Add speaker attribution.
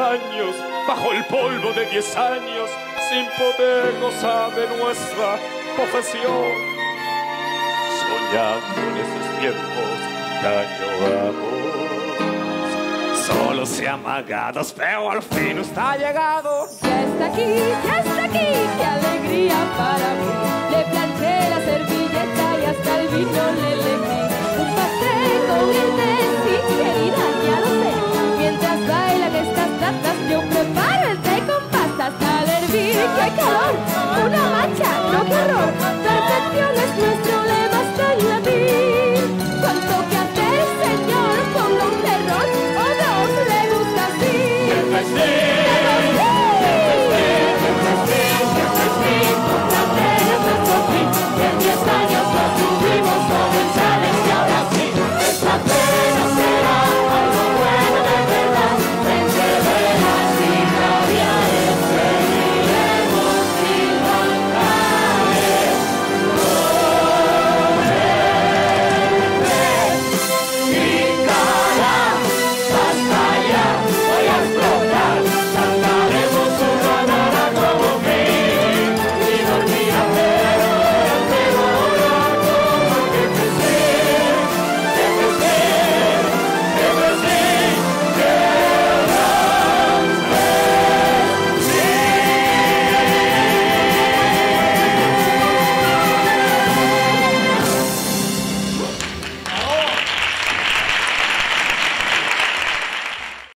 Speaker 1: paños, bajo el polvo de diez años, sin poder gozar de nuestra profesión. Soñando en esos tiempos daño amor. Solo se amagados, pero al fin está llegado.
Speaker 2: Ya está aquí, ya está aquí, qué alegría para Oh.